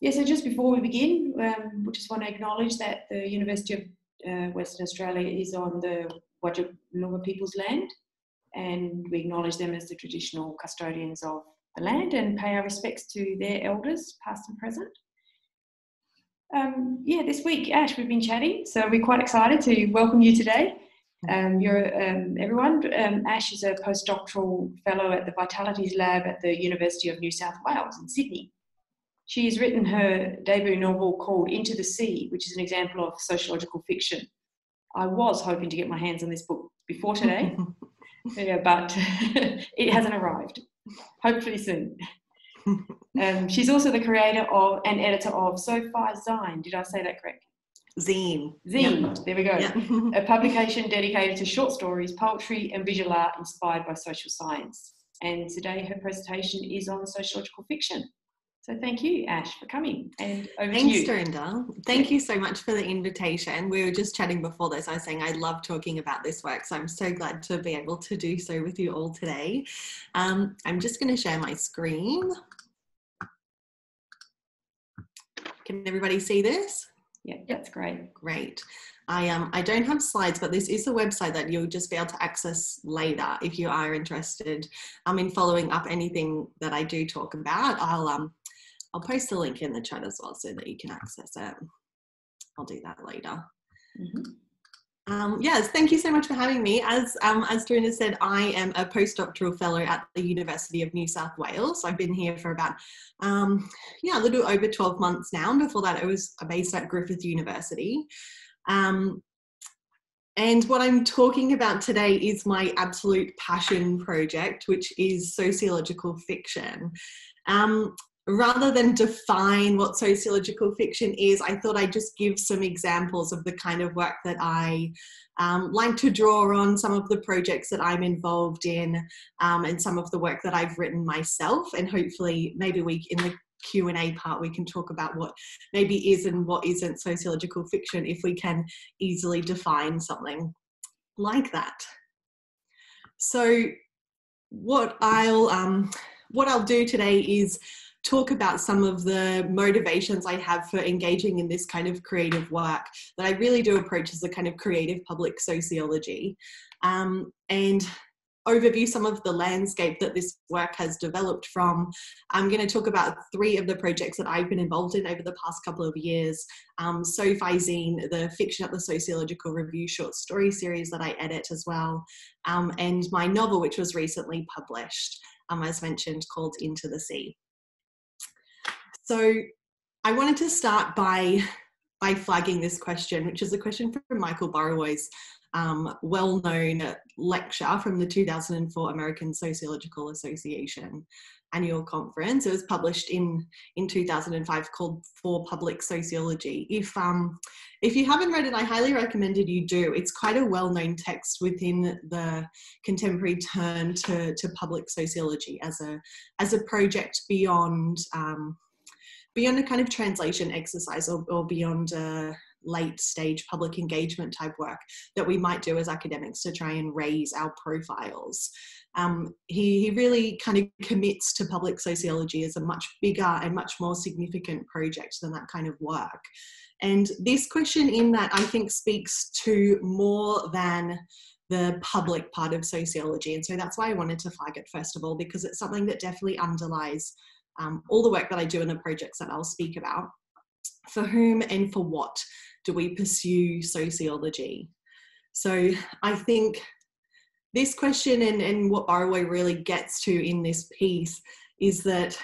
Yeah, so just before we begin, um, we just want to acknowledge that the University of uh, Western Australia is on the Whadjuk Noongar people's land, and we acknowledge them as the traditional custodians of the land and pay our respects to their elders, past and present. Um, yeah, this week, Ash, we've been chatting, so we're quite excited to welcome you today. Um, you're um, everyone. Um, Ash is a postdoctoral fellow at the Vitalities Lab at the University of New South Wales in Sydney. She has written her debut novel called Into the Sea, which is an example of sociological fiction. I was hoping to get my hands on this book before today, yeah, but it hasn't arrived. Hopefully soon. Um, she's also the creator of and editor of SoFi Zine. Did I say that correct? Zine. Zine, yep. there we go. Yep. a publication dedicated to short stories, poetry, and visual art inspired by social science. And today her presentation is on sociological fiction. So thank you, Ash, for coming. And over Thanks, to you. Dorinda. Thank you so much for the invitation. We were just chatting before this. I was saying I love talking about this work, so I'm so glad to be able to do so with you all today. Um, I'm just going to share my screen. Can everybody see this? Yeah, that's great. Great. I um I don't have slides, but this is a website that you'll just be able to access later if you are interested. Um, in following up anything that I do talk about, I'll um I'll post the link in the chat as well so that you can access it. I'll do that later. Mm-hmm. Um, yes, thank you so much for having me. As um, as Dorinda said, I am a postdoctoral fellow at the University of New South Wales. I've been here for about um, yeah a little over twelve months now. And before that, I was based at Griffith University. Um, and what I'm talking about today is my absolute passion project, which is sociological fiction. Um, rather than define what sociological fiction is, I thought I'd just give some examples of the kind of work that I um, like to draw on, some of the projects that I'm involved in, um, and some of the work that I've written myself. And hopefully, maybe we in the Q&A part we can talk about what maybe is and what isn't sociological fiction if we can easily define something like that. So what I'll um, what I'll do today is talk about some of the motivations I have for engaging in this kind of creative work that I really do approach as a kind of creative public sociology. Um, and overview some of the landscape that this work has developed from. I'm going to talk about three of the projects that I've been involved in over the past couple of years. Um, Zine, the Fiction at the Sociological Review short story series that I edit as well, um, and my novel, which was recently published, um, as mentioned, called Into the Sea. So I wanted to start by by flagging this question, which is a question from Michael Burawoy's um, well-known lecture from the 2004 American Sociological Association annual conference. It was published in in 2005 called For Public Sociology. If um if you haven't read it, I highly recommend it you do. It's quite a well-known text within the contemporary turn to, to public sociology as a as a project beyond um, beyond a kind of translation exercise or, or beyond a late stage public engagement type work that we might do as academics to try and raise our profiles. Um, he, he really kind of commits to public sociology as a much bigger and much more significant project than that kind of work. And this question, in that, I think speaks to more than the public part of sociology. And so that's why I wanted to flag it first of all, because it's something that definitely underlies um, all the work that I do in the projects that I'll speak about. For whom and for what do we pursue sociology? So I think this question and, and what Burawoy really gets to in this piece is that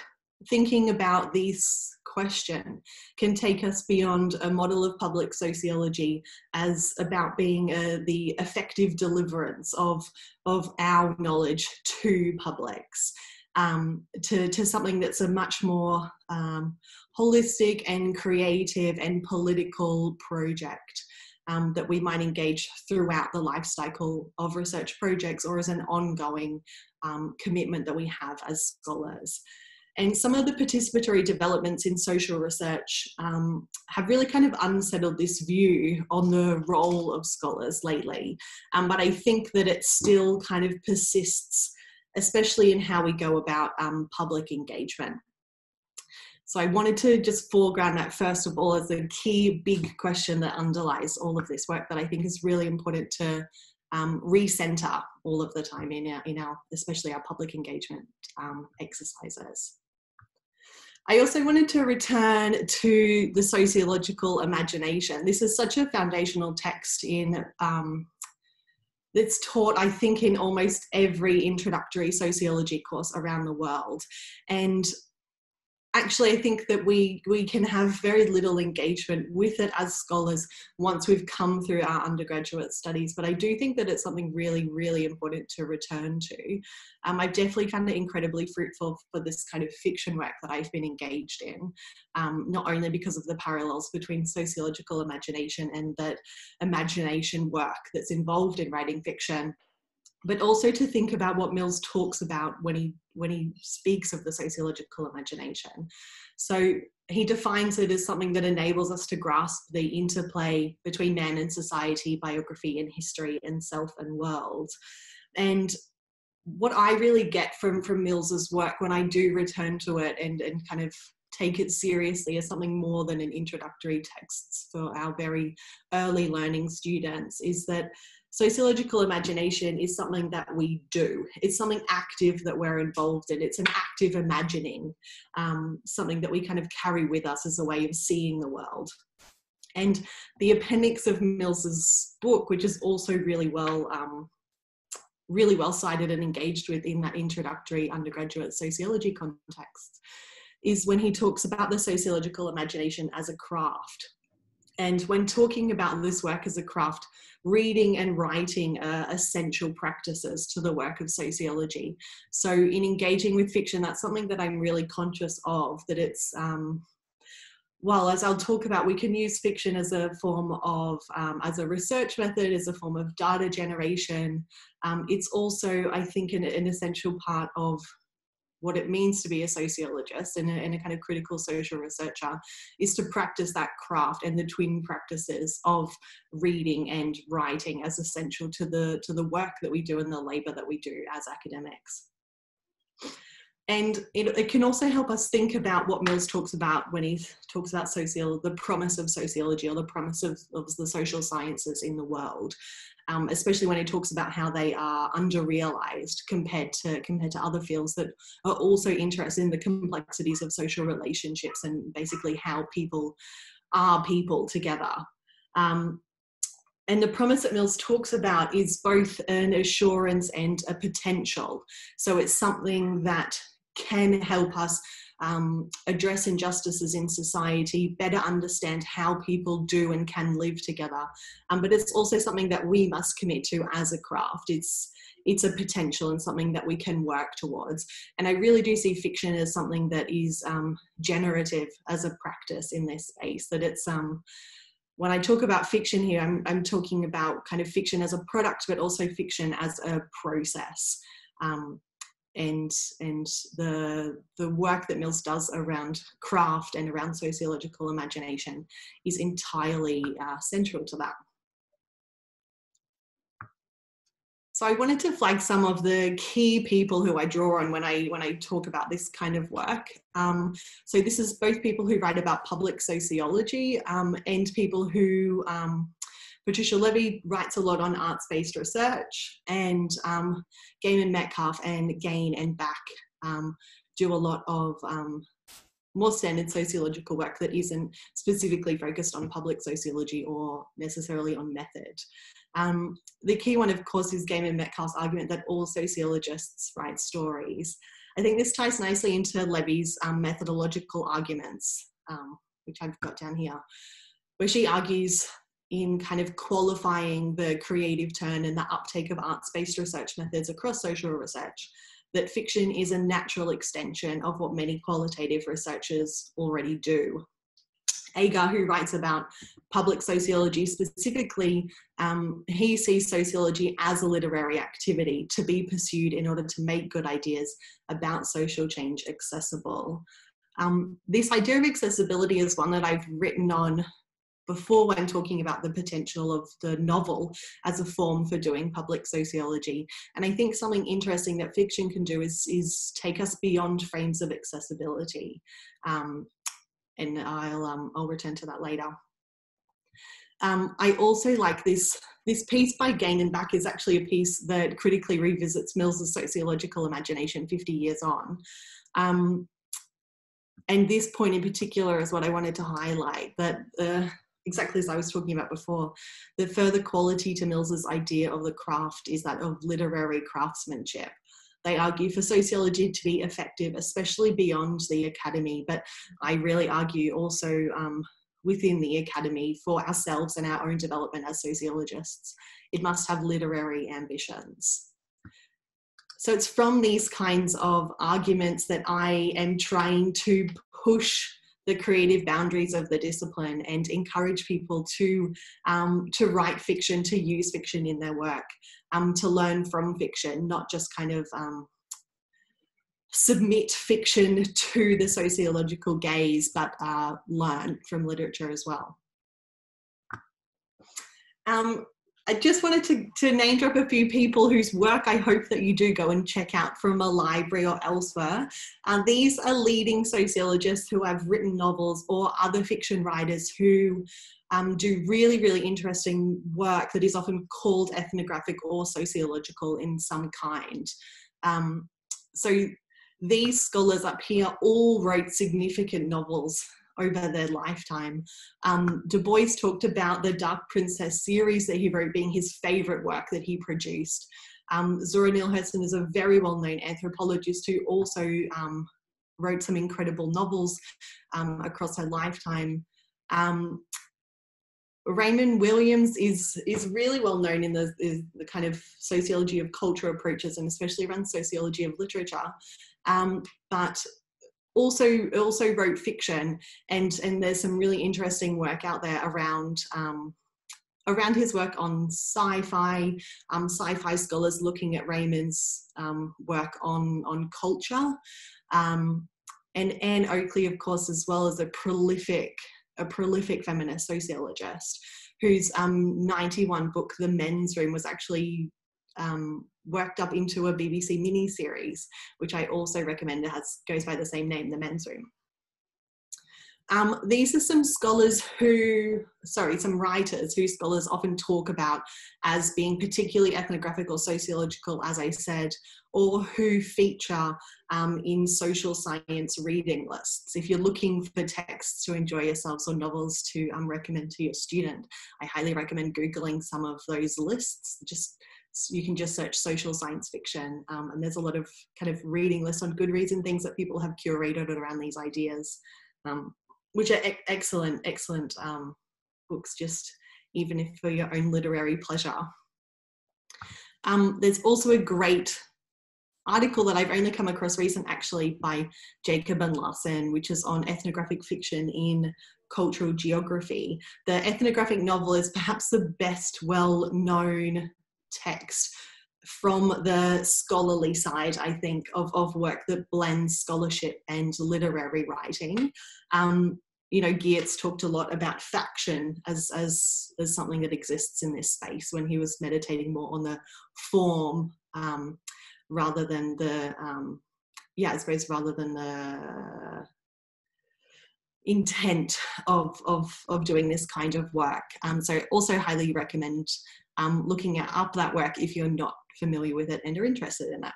thinking about this question can take us beyond a model of public sociology as about being uh, the effective deliverance of, of our knowledge to publics um, to, to something that's a much more um, holistic and creative and political project um, that we might engage throughout the life cycle of research projects or as an ongoing um, commitment that we have as scholars. And some of the participatory developments in social research um, have really kind of unsettled this view on the role of scholars lately. Um, but I think that it still kind of persists especially in how we go about um, public engagement. so I wanted to just foreground that first of all as a key big question that underlies all of this work that I think is really important to um, recenter all of the time in our, in our especially our public engagement um, exercises. I also wanted to return to the sociological imagination. This is such a foundational text in um, that's taught, I think, in almost every introductory sociology course around the world. And actually i think that we we can have very little engagement with it as scholars once we've come through our undergraduate studies but i do think that it's something really really important to return to. Um, i've definitely found it incredibly fruitful for this kind of fiction work that i've been engaged in um, not only because of the parallels between sociological imagination and that imagination work that's involved in writing fiction but also to think about what Mills talks about when he when he speaks of the sociological imagination. So he defines it as something that enables us to grasp the interplay between man and society, biography and history, and self and world. And what I really get from from Mills's work when I do return to it and and kind of take it seriously as something more than an introductory text for our very early learning students is that sociological imagination is something that we do. It's something active that we're involved in. It's an active imagining, um, something that we kind of carry with us as a way of seeing the world. And the appendix of Mills's book, which is also really well um, really well cited and engaged with in that introductory undergraduate sociology context, is when he talks about the sociological imagination as a craft. And when talking about this work as a craft, reading and writing are essential practices to the work of sociology. So, in engaging with fiction, that's something that I'm really conscious of, that it's, um, well, as I'll talk about, we can use fiction as a form of, um, as a research method, as a form of data generation. Um, it's also, I think, an, an essential part of what it means to be a sociologist and a, and a, kind of critical social researcher is to practice that craft and the twin practices of reading and writing as essential to the to the work that we do and the labor that we do as academics. And it, it can also help us think about what Mills talks about when he talks about social, the promise of sociology or the promise of, of the social sciences in the world um, especially when he talks about how they are under-realized compared to compared to other fields that are also interested in the complexities of social relationships and basically how people are people together. Um, and the promise that Mills talks about is both an assurance and a potential. So it's something that can help us um, address injustices in society, better understand how people do and can live together. Um, but it's also something that we must commit to as a craft. It's it's a potential and something that we can work towards. And I really do see fiction as something that is um, generative as a practice in this space. That it's um, when I talk about fiction here, I'm, I'm talking about kind of fiction as a product, but also fiction as a process. Um, and and the the work that Mills does around craft and around sociological imagination is entirely uh, central to that. So I wanted to flag some of the key people who I draw on when I when I talk about this kind of work. Um, so this is both people who write about public sociology um, and people who um, Patricia Levy writes a lot on arts-based research, and um, Game and Metcalfe and Gane and Back um, do a lot of um, more standard sociological work that isn't specifically focused on public sociology or necessarily on method. Um, the key one, of course, is Game and Metcalfe's argument that all sociologists write stories. I think this ties nicely into Levy's um, methodological arguments, um, which I've got down here, where she argues in kind of qualifying the creative turn and the uptake of arts-based research methods across social research that fiction is a natural extension of what many qualitative researchers already do. Agger, who writes about public sociology specifically, um, he sees sociology as a literary activity to be pursued in order to make good ideas about social change accessible. Um, this idea of accessibility is one that I've written on before when talking about the potential of the novel as a form for doing public sociology. And I think something interesting that fiction can do is, is take us beyond frames of accessibility. Um, and I'll um, I'll return to that later. Um, I also like this this piece by Gane and Back is actually a piece that critically revisits Mills's sociological imagination 50 years on. Um, and this point in particular is what I wanted to highlight that uh, exactly as I was talking about before, the further quality to Mills's idea of the craft is that of literary craftsmanship. They argue for sociology to be effective, especially beyond the academy, but I really argue also um, within the academy for ourselves and our own development as sociologists. It must have literary ambitions. So it's from these kinds of arguments that I am trying to push the creative boundaries of the discipline and encourage people to um, to write fiction, to use fiction in their work, um, to learn from fiction, not just kind of um, submit fiction to the sociological gaze, but uh, learn from literature as well. Um, I just wanted to, to name drop a few people whose work I hope that you do go and check out from a library or elsewhere. Uh, these are leading sociologists who have written novels or other fiction writers who um, do really, really interesting work that is often called ethnographic or sociological in some kind. Um, so these scholars up here all wrote significant novels over their lifetime. Um, du Bois talked about the Dark Princess series that he wrote being his favorite work that he produced. Um, Zora Neale Hurston is a very well known anthropologist who also um, wrote some incredible novels um, across her lifetime. Um, Raymond Williams is is really well known in the, the kind of sociology of culture approaches and especially around sociology of literature. Um, but also also wrote fiction and and there's some really interesting work out there around um, around his work on sci-fi um, sci-fi scholars looking at Raymond's um, work on on culture. Um, and Ann Oakley of course as well as a prolific a prolific feminist sociologist whose um, 91 book The Men's Room was actually um, worked up into a BBC mini series, which I also recommend. It has goes by the same name, The Men's Room. Um, these are some scholars who, sorry, some writers who scholars often talk about as being particularly ethnographic or sociological, as I said, or who feature um, in social science reading lists. If you're looking for texts to enjoy yourselves or novels to um, recommend to your student, I highly recommend Googling some of those lists. Just you can just search social science fiction um, and there's a lot of kind of reading lists on goodreads and things that people have curated around these ideas um, which are e- excellent excellent um, books just even if for your own literary pleasure um, there's also a great article that I've only come across recent actually by Jacob and Larson, which is on ethnographic fiction in cultural geography. The ethnographic novel is perhaps the best well known text from the scholarly side, I think, of, of work that blends scholarship and literary writing. Um, you know, Geertz talked a lot about faction as, as, as something that exists in this space when he was meditating more on the form um, rather than the, um, yeah, I suppose rather than the intent of, of, of doing this kind of work. Um, so also highly recommend um, looking at up that work if you're not familiar with it and are interested in that.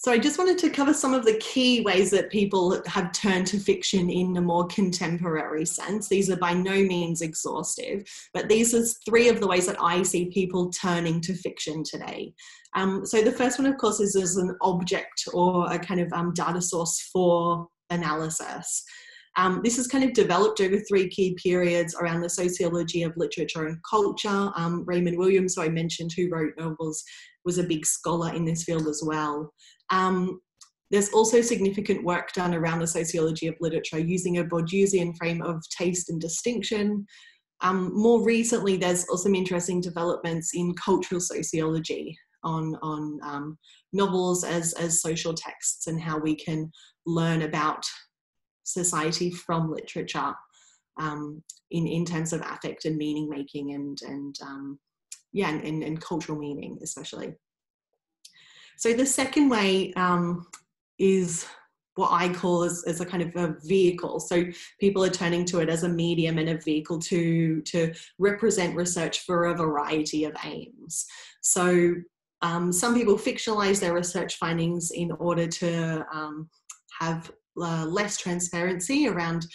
So I just wanted to cover some of the key ways that people have turned to fiction in a more contemporary sense. These are by no means exhaustive, but these are three of the ways that I see people turning to fiction today. Um, so the first one, of course, is as an object or a kind of um, data source for analysis. Um, this has kind of developed over three key periods around the sociology of literature and culture. Um, Raymond Williams, who I mentioned, who wrote novels, was a big scholar in this field as well. Um, there's also significant work done around the sociology of literature using a Bourdieusian frame of taste and distinction. Um, more recently, there's also some interesting developments in cultural sociology on, on um, novels as, as social texts and how we can learn about society from literature um, in, in terms of affect and meaning making and, and um, yeah, and, and, and, cultural meaning especially. So the second way um, is what I call as, as a kind of a vehicle. So people are turning to it as a medium and a vehicle to to represent research for a variety of aims. So um, some people fictionalize their research findings in order to um, have uh, less transparency around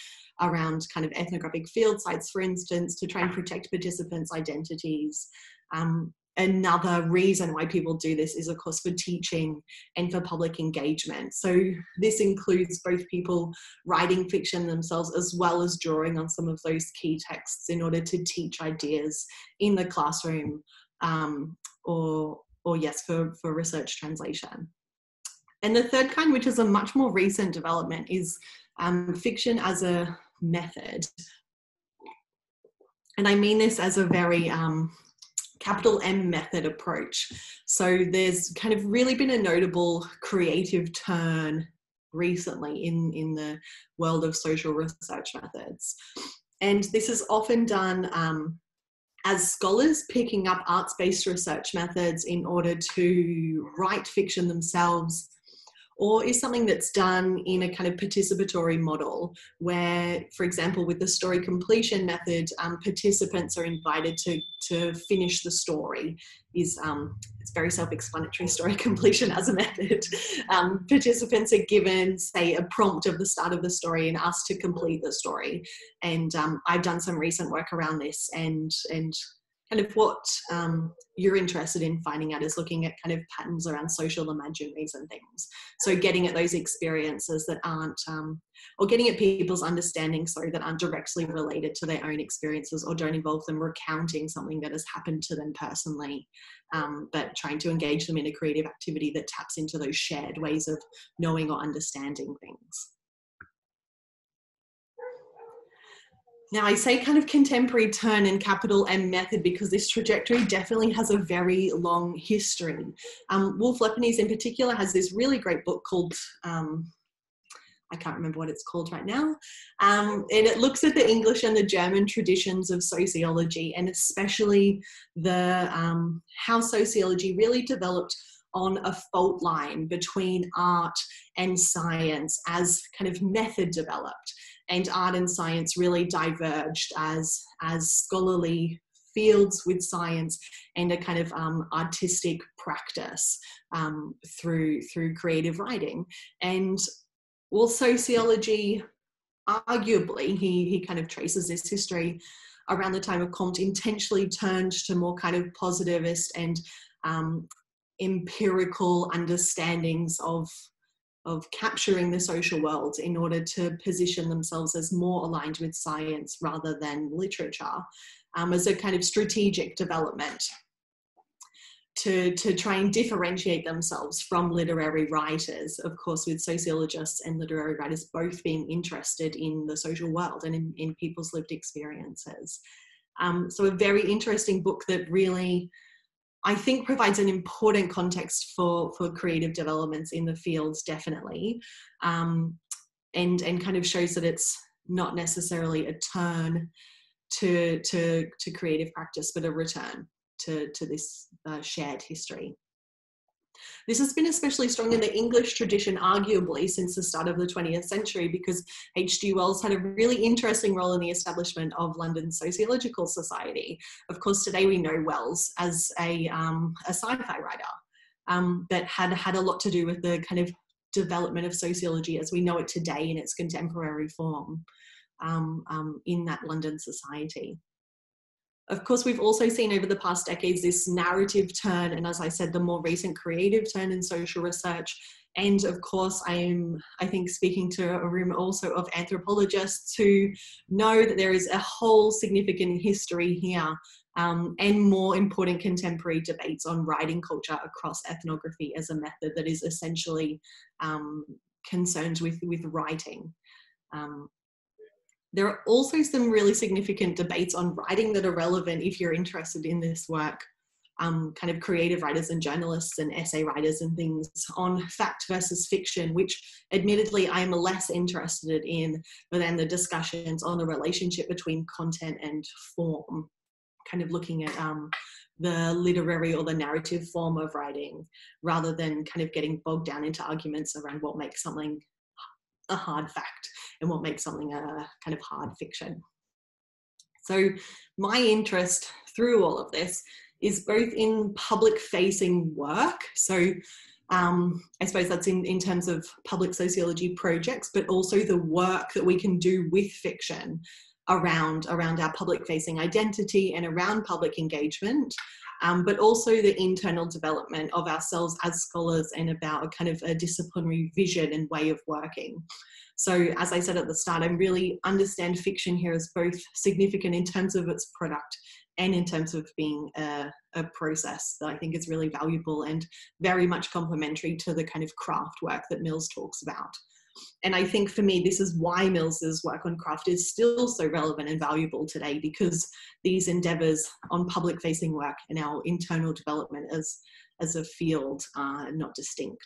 around kind of ethnographic field sites, for instance, to try and protect participants' identities. Um, another reason why people do this is of course for teaching and for public engagement so this includes both people writing fiction themselves as well as drawing on some of those key texts in order to teach ideas in the classroom um, or or yes for for research translation and the third kind which is a much more recent development is um, fiction as a method and I mean this as a very um, capital M method approach. So there's kind of really been a notable creative turn recently in, in the world of social research methods. And this is often done um, as scholars picking up arts based research methods in order to write fiction themselves or is something that's done in a kind of participatory model where, for example, with the story completion method, um, participants are invited to, to finish the story. Is um, it's very self-explanatory story completion as a method. Um, participants are given, say, a prompt of the start of the story and asked to complete the story. And um, I've done some recent work around this and and kind of what um, you're interested in finding out is looking at kind of patterns around social imaginaries and things. So getting at those experiences that aren't, um, or getting at people's understanding, sorry, that aren't directly related to their own experiences or don't involve them recounting something that has happened to them personally, um, but trying to engage them in a creative activity that taps into those shared ways of knowing or understanding things. Now, I say kind of contemporary turn in capital M method because this trajectory definitely has a very long history. Um, Wolf Lepenies, in particular, has this really great book called. Um, I can't remember what it's called right now. Um, and it looks at the English and the German traditions of sociology, and especially the um, how sociology really developed on a fault line between art and science as kind of method developed and art and science really diverged as as scholarly fields with science and a kind of um, artistic practice um, through through creative writing. And well sociology arguably he he kind of traces this history around the time of comte intentionally turned to more kind of positivist and um, empirical understandings of of capturing the social world in order to position themselves as more aligned with science rather than literature um, as a kind of strategic development to, to try and differentiate themselves from literary writers, of course, with sociologists and literary writers both being interested in the social world and in, in people's lived experiences. Um, so, a very interesting book that really I think provides an important context for for creative developments in the fields, definitely, um, and and kind of shows that it's not necessarily a turn to to to creative practice, but a return to to this uh, shared history. This has been especially strong in the English tradition, arguably, since the start of the 20th century, because H.G. Wells had a really interesting role in the establishment of London's Sociological Society. Of course, today we know Wells as a, um, a sci fi writer, um, had had a lot to do with the kind of development of sociology as we know it today in its contemporary form um, um in that London society. Of course, we've also seen over the past decades this narrative turn, and as I said, the more recent creative turn in social research. And of course, I am, I think, speaking to a room also of anthropologists who know that there is a whole significant history here um, and more important contemporary debates on writing culture across ethnography as a method that is essentially um, concerned with, with writing. Um, there are also some really significant debates on writing that are relevant if you're interested in this work. Um, kind of creative writers and journalists and essay writers and things on fact versus fiction, which admittedly I'm less interested in than the discussions on the relationship between content and form, kind of looking at um, the literary or the narrative form of writing rather than kind of getting bogged down into arguments around what makes something a hard fact and what makes something a kind of hard fiction. So, my interest through all of this is both in public facing work. So, um, I suppose that's in, in terms of public sociology projects, but also the work that we can do with fiction around, around our public facing identity and around public engagement. Um, but also the internal development of ourselves as scholars and about a kind of a disciplinary vision and way of working. So, as I said at the start, I really understand fiction here as both significant in terms of its product and in terms of being a, a, process that I think is really valuable and very much complementary to the kind of craft work that Mills talks about. And I think for me, this is why Mills's work on craft is still so relevant and valuable today because these endeavors on public facing work and our internal development as, as a field are not distinct.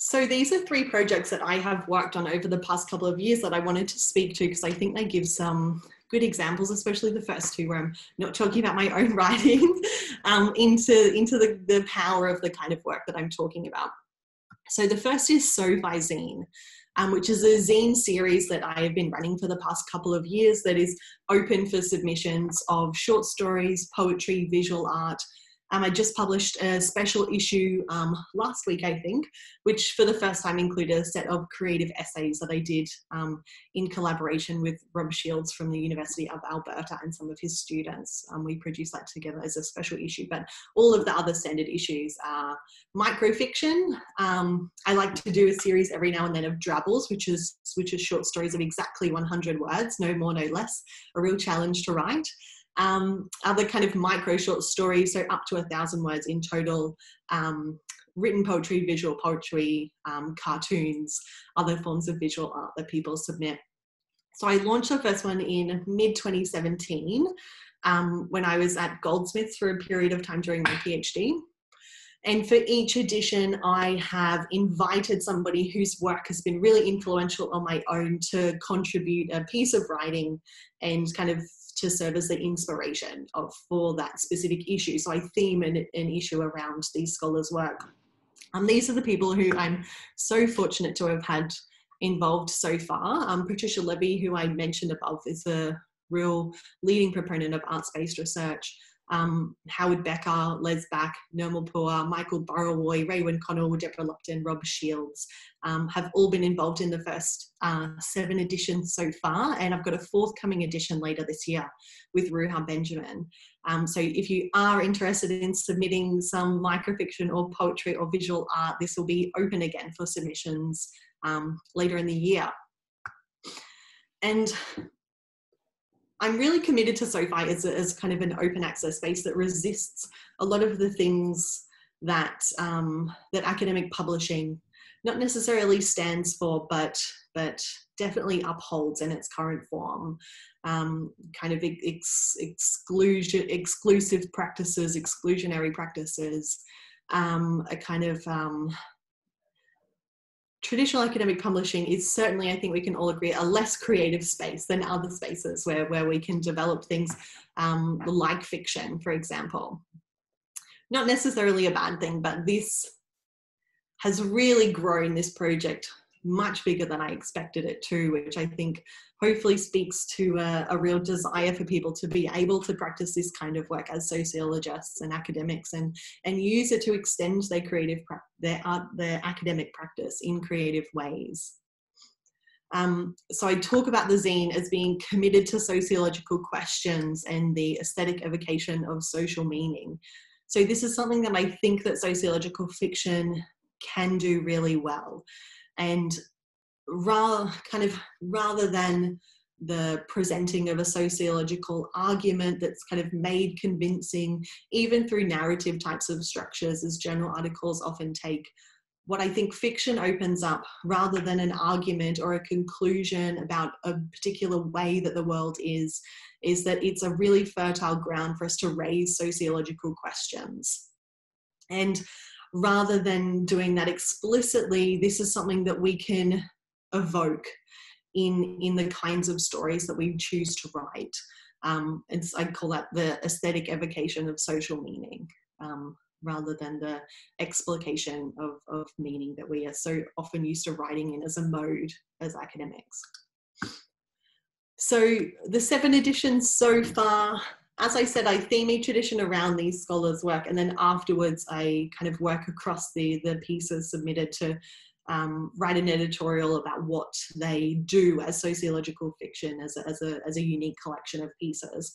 So these are three projects that I have worked on over the past couple of years that I wanted to speak to because I think they give some good examples, especially the first two where I'm not talking about my own writing, um, into, into the, the power of the kind of work that I'm talking about. So the first is SoFi Zine. Um, which is a zine series that I have been running for the past couple of years that is open for submissions of short stories, poetry, visual art, um, I just published a special issue um, last week, I think, which for the first time included a set of creative essays that I did um, in collaboration with Rob Shields from the University of Alberta and some of his students. Um, we produced that together as a special issue, but all of the other standard issues are microfiction. Um, I like to do a series every now and then of drabbles, which is which is short stories of exactly 100 words, no more, no less. A real challenge to write um, other kind of micro short stories, so up to a thousand words in total, um, written poetry, visual poetry, um, cartoons, other forms of visual art that people submit. So I launched the first one in mid 2017 um, when I was at Goldsmiths for a period of time during my PhD. And for each edition, I have invited somebody whose work has been really influential on my own to contribute a piece of writing and kind of to serve as the inspiration of for that specific issue. So I theme an, an issue around these scholars' work. Um, these are the people who I'm so fortunate to have had involved so far. Um, Patricia Levy, who I mentioned above, is a real leading proponent of arts-based research um, Howard Becker, Les Back, Nirmal Puwar, Michael Burawoy, Raewyn Connell, Deborah Lupton, Rob Shields um, have all been involved in the first uh, seven editions so far. And I've got a forthcoming edition later this year with Ruha Benjamin. Um, so if you are interested in submitting some microfiction or poetry or visual art, this will be open again for submissions um, later in the year. And I'm really committed to SoFi as, as kind of an open access space that resists a lot of the things that um, that academic publishing not necessarily stands for, but but definitely upholds in its current form. Um, kind of ex- exclusion, exclusive practices, exclusionary practices, um, a kind of um, traditional academic publishing is certainly, I think we can all agree, a less creative space than other spaces where, where we can develop things um, like fiction, for example. Not necessarily a bad thing, but this has really grown this project much bigger than I expected it to, which I think hopefully speaks to a, a, real desire for people to be able to practice this kind of work as sociologists and academics and, and use it to extend their creative, their, art, their academic practice in creative ways. Um, so I talk about the zine as being committed to sociological questions and the aesthetic evocation of social meaning. So this is something that I think that sociological fiction can do really well and rather kind of rather than the presenting of a sociological argument that's kind of made convincing even through narrative types of structures as journal articles often take what i think fiction opens up rather than an argument or a conclusion about a particular way that the world is is that it's a really fertile ground for us to raise sociological questions. And rather than doing that explicitly, this is something that we can evoke in in the kinds of stories that we choose to write. Um, and I call that the aesthetic evocation of social meaning. Um, rather than the explication of, of meaning that we are so often used to writing in as a mode as academics. So the seven editions so far, as I said, I theme each edition around these scholars' work, and then afterwards I kind of work across the the pieces submitted to um, write an editorial about what they do as sociological fiction as a, as a as a unique collection of pieces.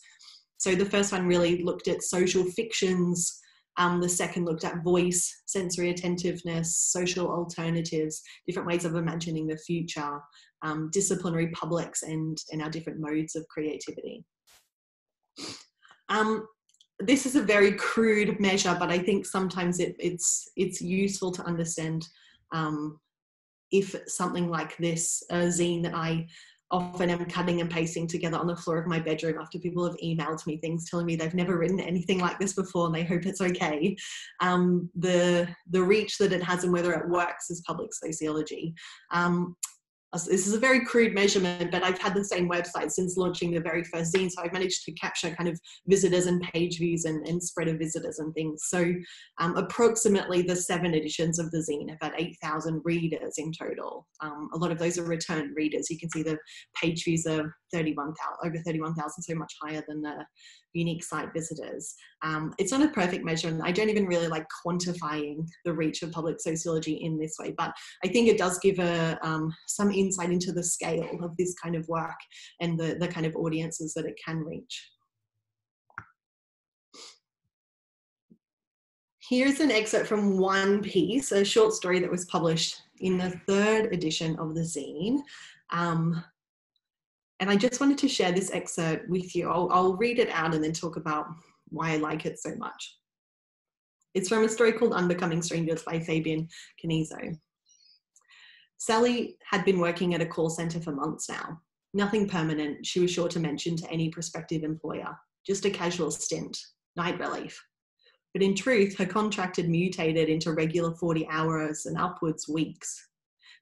So the first one really looked at social fictions. Um, the second looked at voice, sensory attentiveness, social alternatives, different ways of imagining the future, um, disciplinary publics, and, and our different modes of creativity. Um, this is a very crude measure, but I think sometimes it, it's it's useful to understand um, if something like this, zine that I often am cutting and pasting together on the floor of my bedroom after people have emailed me things telling me they've never written anything like this before and they hope it's okay. Um, the the reach that it has and whether it works is public sociology. Um, this is a very crude measurement, but I've had the same website since launching the very first zine. So I've managed to capture kind of visitors and page views and, and spread of visitors and things. So um, approximately the seven editions of the zine have had 8,000 readers in total. Um, a lot of those are return readers. You can see the page views are 31,000, over 31,000, so much higher than the unique site visitors. Um, it's not a perfect measure, and I don't even really like quantifying the reach of public sociology in this way, but I think it does give a, um, some insight into the scale of this kind of work and the, the kind of audiences that it can reach. Here's an excerpt from one piece, a short story that was published in the third edition of the zine. Um, and I just wanted to share this excerpt with you. I'll, I'll read it out and then talk about why I like it so much. It's from a story called Unbecoming Strangers by Fabian Cannizzo. Sally had been working at a call centre for months now. Nothing permanent, she was sure to mention to any prospective employer, just a casual stint, night relief. But in truth, her contract had mutated into regular 40 hours and upwards weeks.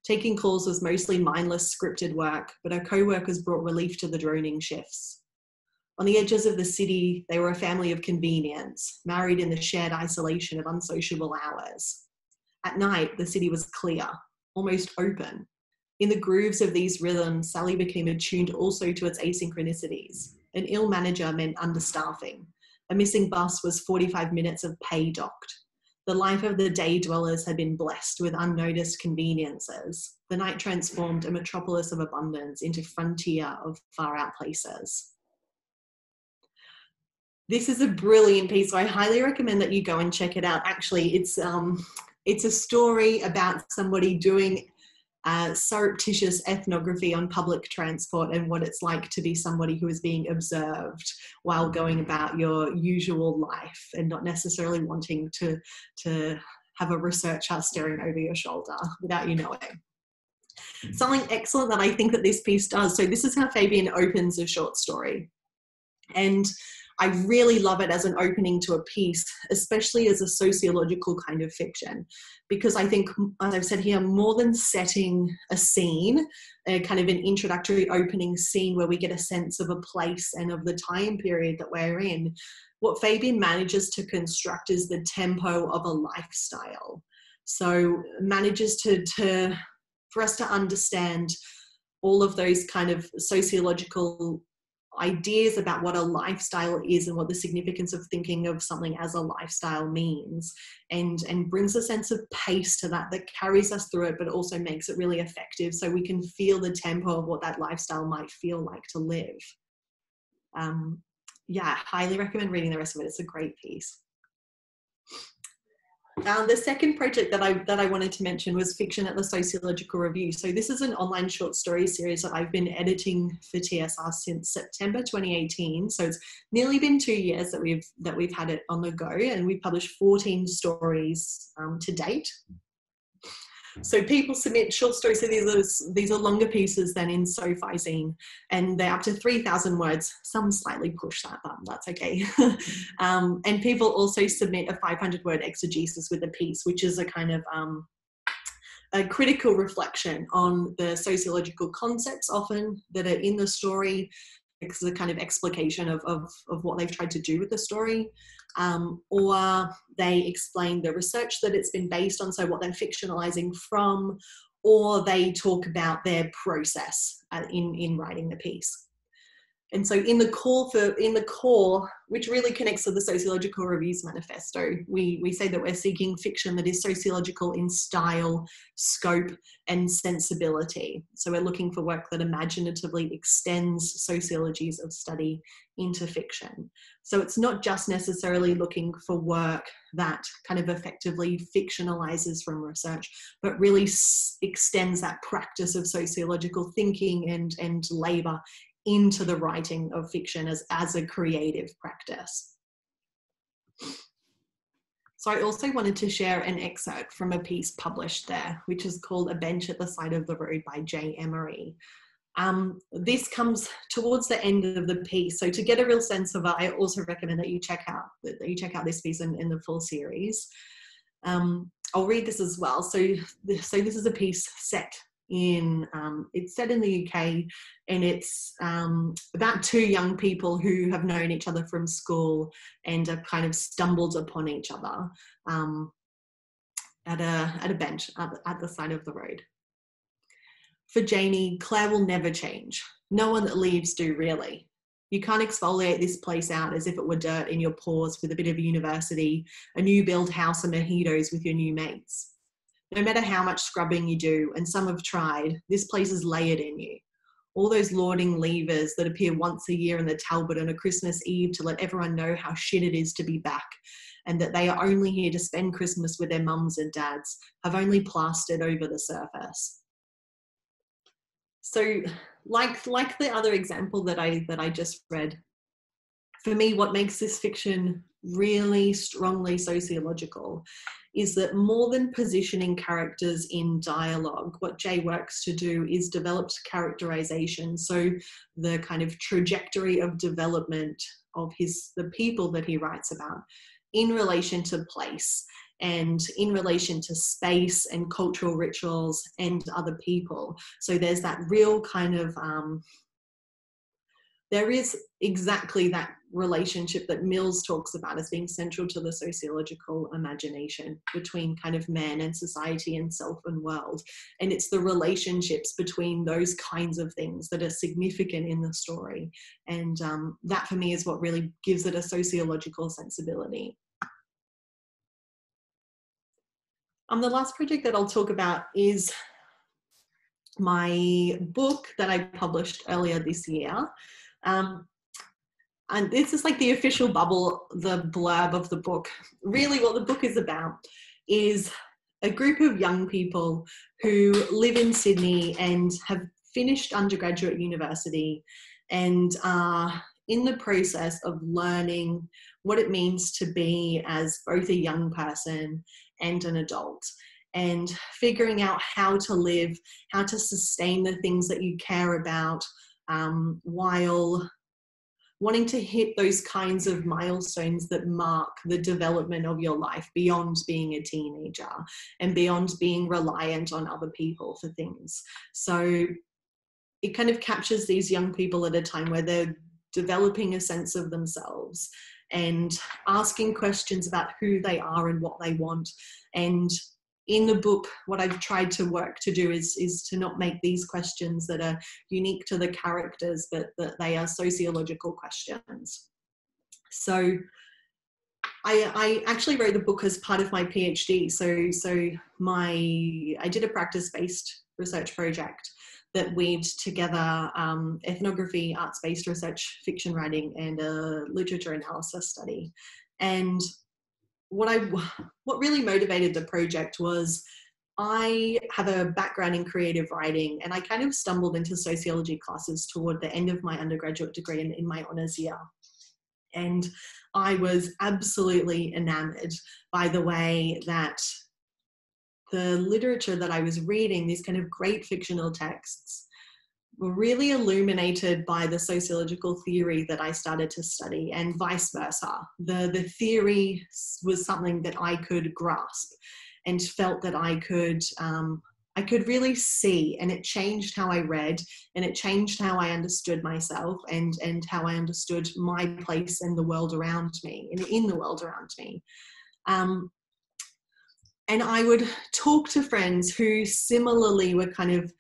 Taking calls was mostly mindless scripted work, but her co workers brought relief to the droning shifts. On the edges of the city, they were a family of convenience, married in the shared isolation of unsociable hours. At night, the city was clear, almost open. In the grooves of these rhythms, Sally became attuned also to its asynchronicities. An ill manager meant understaffing. A missing bus was 45 minutes of pay docked. The life of the day dwellers had been blessed with unnoticed conveniences. The night transformed a metropolis of abundance into frontier of far out places. This is a brilliant piece, so I highly recommend that you go and check it out. Actually, it's um, it's a story about somebody doing uh, surreptitious ethnography on public transport and what it's like to be somebody who is being observed while going about your usual life and not necessarily wanting to to have a researcher staring over your shoulder without you knowing. Something excellent that I think that this piece does. So this is how Fabian opens a short story. And I really love it as an opening to a piece, especially as a sociological kind of fiction, because I think, as I've said here, more than setting a scene, a kind of an introductory opening scene where we get a sense of a place and of the time period that we're in, what Fabian manages to construct is the tempo of a lifestyle. So manages to, to for us to understand all of those kind of sociological ideas about what a lifestyle is and what the significance of thinking of something as a lifestyle means and and brings a sense of pace to that that carries us through it but also makes it really effective so we can feel the tempo of what that lifestyle might feel like to live. Um, yeah highly recommend reading the rest of it. It's a great piece uh, the second project that I that I wanted to mention was Fiction at the Sociological Review. So this is an online short story series that I've been editing for TSR since September 2018. So it's nearly been two years that we've that we've had it on the go, and we've published 14 stories um, to date. So people submit short stories. So these are these are longer pieces than in SoFi and they're up to three thousand words. Some slightly push that, but that's okay. um, and people also submit a five hundred word exegesis with a piece, which is a kind of um, a critical reflection on the sociological concepts often that are in the story. It's a kind of explication of, of, of what they've tried to do with the story. Um, or they explain the research that it's been based on, so what they're fictionalizing from, or they talk about their process uh, in, in writing the piece and so in the core for in the core which really connects to the sociological reviews manifesto we we say that we're seeking fiction that is sociological in style scope and sensibility. So we're looking for work that imaginatively extends sociologies of study into fiction. So it's not just necessarily looking for work that kind of effectively fictionalizes from research but really s- extends that practice of sociological thinking and and labor into the writing of fiction as, as a creative practice. So I also wanted to share an excerpt from a piece published there, which is called A Bench at the Side of the Road by Jay Emery. Um, this comes towards the end of the piece. So to get a real sense of it, I also recommend that you check out that you check out this piece in, in the full series. Um, I'll read this as well. So, so this is a piece set in um, it's set in the UK and it's um, about two young people who have known each other from school and have kind of stumbled upon each other um, at a at a bench at the, at the side of the road. For Janie, Claire will never change. No one that leaves do really. You can't exfoliate this place out as if it were dirt in your pores with a bit of university, a new build house and mojitos with your new mates no matter how much scrubbing you do, and some have tried, this place is layered in you. All those lauding levers that appear once a year in the Talbot on a Christmas Eve to let everyone know how shit it is to be back and that they are only here to spend Christmas with their mums and dads have only plastered over the surface. So, like like the other example that I that I just read, for me, what makes this fiction really strongly sociological is that more than positioning characters in dialogue, what Jay works to do is developed characterization. So the kind of trajectory of development of his the people that he writes about in relation to place and in relation to space and cultural rituals and other people. So there's that real kind of um, there is exactly that relationship that Mills talks about as being central to the sociological imagination between kind of man and society and self and world. And it's the relationships between those kinds of things that are significant in the story. And um, that for me is what really gives it a sociological sensibility. Um, the last project that I'll talk about is my book that I published earlier this year. Um, and this is like the official bubble, the blurb of the book. Really, what the book is about is a group of young people who live in Sydney and have finished undergraduate university and are in the process of learning what it means to be as both a young person and an adult and figuring out how to live, how to sustain the things that you care about um, while wanting to hit those kinds of milestones that mark the development of your life beyond being a teenager and beyond being reliant on other people for things. So it kind of captures these young people at a time where they're developing a sense of themselves and asking questions about who they are and what they want and in the book what i've tried to work to do is is to not make these questions that are unique to the characters but that they are sociological questions so I, I actually wrote the book as part of my PhD. So, so my I did a practice-based research project that weaved together um, ethnography, arts-based research, fiction writing, and a literature analysis study. And what I what really motivated the project was I have a background in creative writing and I kind of stumbled into sociology classes toward the end of my undergraduate degree in, in my honors year. And I was absolutely enamored by the way that the literature that I was reading, these kind of great fictional texts, were really illuminated by the sociological theory that I started to study, and vice versa. The, the theory was something that I could grasp and felt that I could um, I could really see, and it changed how I read, and it changed how I understood myself, and and how I understood my place in the world around me, and in the world around me. Um, and I would talk to friends who similarly were kind of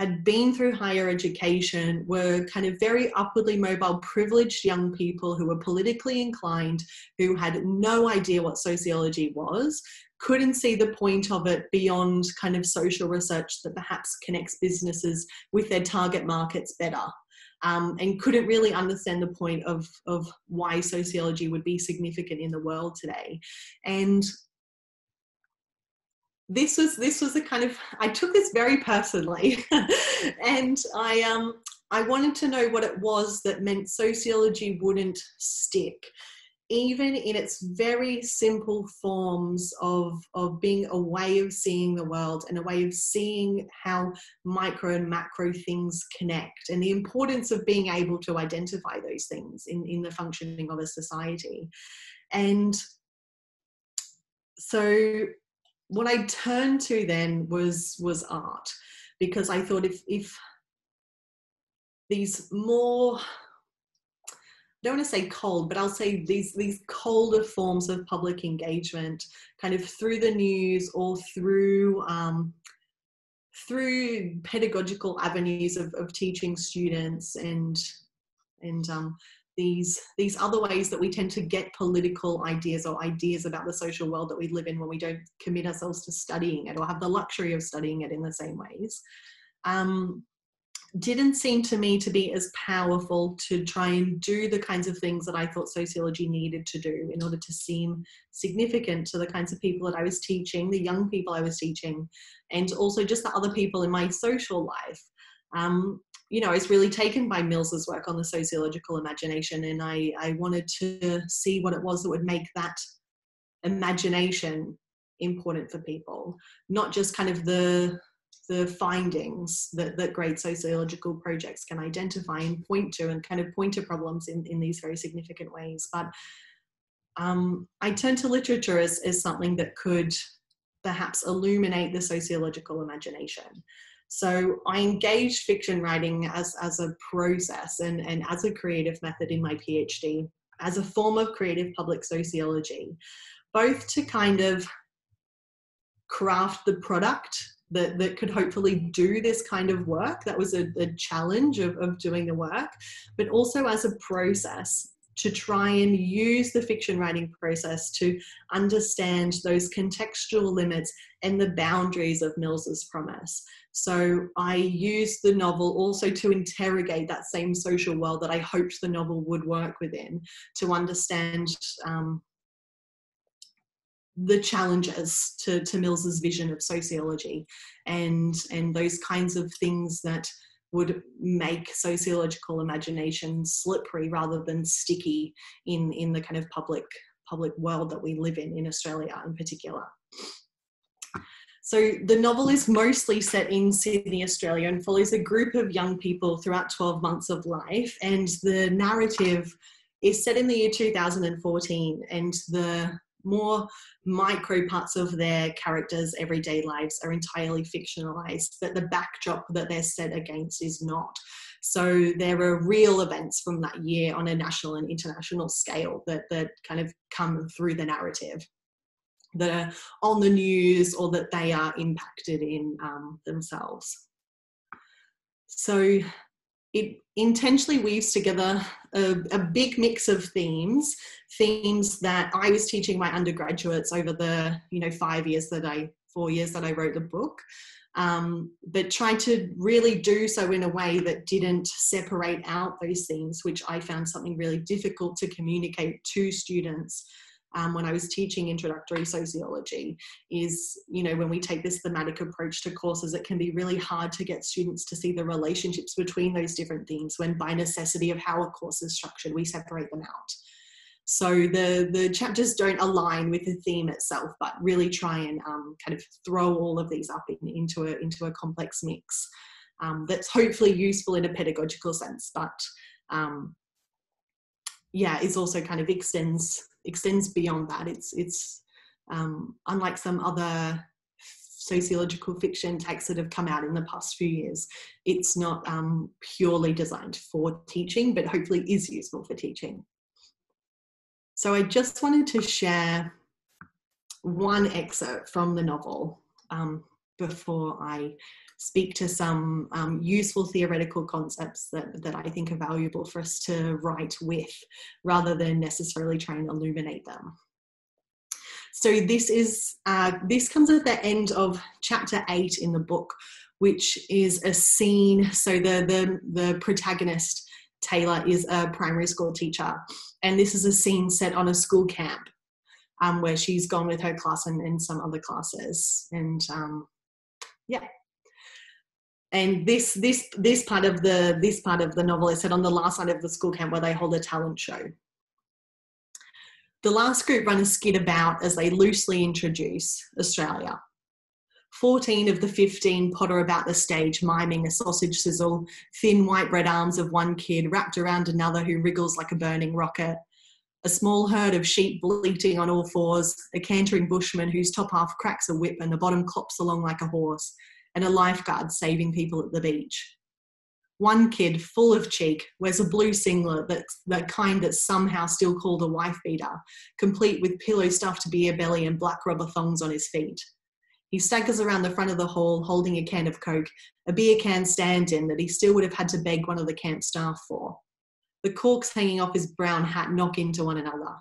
had been through higher education, were kind of very upwardly mobile, privileged young people who were politically inclined, who had no idea what sociology was, couldn't see the point of it beyond kind of social research that perhaps connects businesses with their target markets better. Um, and couldn't really understand the point of, of why sociology would be significant in the world today. And this was this was a kind of I took this very personally, and I um I wanted to know what it was that meant sociology wouldn't stick, even in its very simple forms of of being a way of seeing the world and a way of seeing how micro and macro things connect, and the importance of being able to identify those things in in the functioning of a society, and so what I turned to then was was art because I thought if if these more I don't want to say cold, but I'll say these these colder forms of public engagement, kind of through the news or through um, through pedagogical avenues of, of teaching students and and um, these these other ways that we tend to get political ideas or ideas about the social world that we live in when we don't commit ourselves to studying it or have the luxury of studying it in the same ways um, didn't seem to me to be as powerful to try and do the kinds of things that I thought sociology needed to do in order to seem significant to the kinds of people that I was teaching, the young people I was teaching, and also just the other people in my social life. Um, you know, I was really taken by Mills's work on the sociological imagination, and I, I wanted to see what it was that would make that imagination important for people, not just kind of the the findings that, that great sociological projects can identify and point to and kind of point to problems in, in these very significant ways. But um, I turned to literature as, as something that could perhaps illuminate the sociological imagination. So I engaged fiction writing as, as a process and, and as a creative method in my PhD, as a form of creative public sociology, both to kind of craft the product that, that could hopefully do this kind of work. That was a, a challenge of, of doing the work, but also as a process to try and use the fiction writing process to understand those contextual limits and the boundaries of Mills's promise. So I used the novel also to interrogate that same social world that I hoped the novel would work within, to understand um, the challenges to, to Mills's vision of sociology and and those kinds of things that would make sociological imagination slippery rather than sticky in, in the kind of public public world that we live in in Australia in particular. So the novel is mostly set in Sydney, Australia, and follows a group of young people throughout 12 months of life. And the narrative is set in the year 2014, and the more micro parts of their characters' everyday lives are entirely fictionalized, but the backdrop that they're set against is not. So there are real events from that year on a national and international scale that, that kind of come through the narrative that are on the news or that they are impacted in um, themselves. So it intentionally weaves together a, a, big mix of themes, themes that I was teaching my undergraduates over the you know five years that I four years that I wrote the book, um, but tried to really do so in a way that didn't separate out those themes, which I found something really difficult to communicate to students um, when I was teaching introductory sociology is, you know, when we take this thematic approach to courses, it can be really hard to get students to see the relationships between those different themes when by necessity of how a course is structured, we separate them out. So the, the chapters don't align with the theme itself, but really try and um, kind of throw all of these up in, into, a, into a complex mix um, that's hopefully useful in a pedagogical sense, but um, yeah, is also kind of extends extends beyond that. It's it's um, unlike some other sociological fiction texts that have come out in the past few years. It's not um, purely designed for teaching, but hopefully is useful for teaching. So I just wanted to share one excerpt from the novel um, before I speak to some um, useful theoretical concepts that, that I think are valuable for us to write with rather than necessarily trying to illuminate them. So this is uh, this comes at the end of chapter eight in the book, which is a scene. So the the the protagonist Taylor is a primary school teacher, and this is a scene set on a school camp, um, where she's gone with her class and, and some other classes, and um, yeah. And this this this part of the this part of the novel is set on the last night of the school camp where they hold a talent show. The last group run a skit about as they loosely introduce Australia. 14 of the 15 potter about the stage, miming a sausage sizzle, thin white bread arms of one kid wrapped around another who wriggles like a burning rocket, a small herd of sheep bleating on all fours, a cantering bushman whose top half cracks a whip and the bottom clops along like a horse, and a lifeguard saving people at the beach. One kid, full of cheek, wears a blue singlet that's that kind that's somehow still called a wife beater, complete with pillow stuffed beer belly and black rubber thongs on his feet. He staggers around the front of the hall holding a can of Coke, a beer can stand in that he still would have had to beg one of the camp staff for. The corks hanging off his brown hat knock into one another.